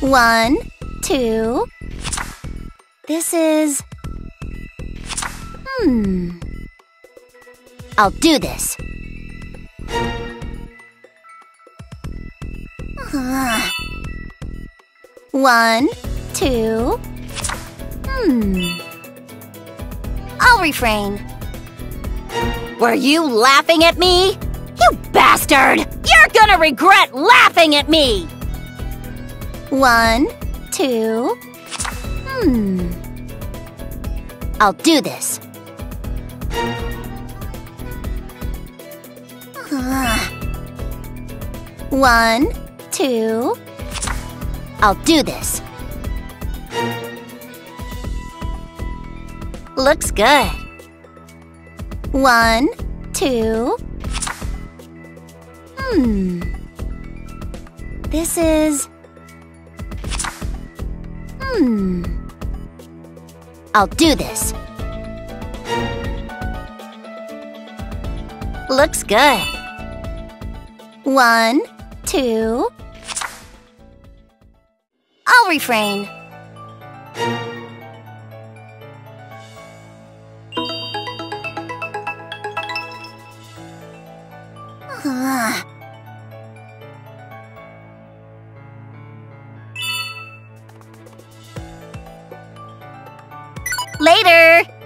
One, two. This is. Hmm. I'll do this. Ah. One, two. Hmm. I'll refrain. Were you laughing at me? You bastard! You're gonna regret laughing at me! One, two. Hmm. I'll do this. One, two. I'll do this. Looks good. One, two. Hmm. This is. Hmm. I'll do this. Looks good. One, two. I'll refrain. Ah. Later!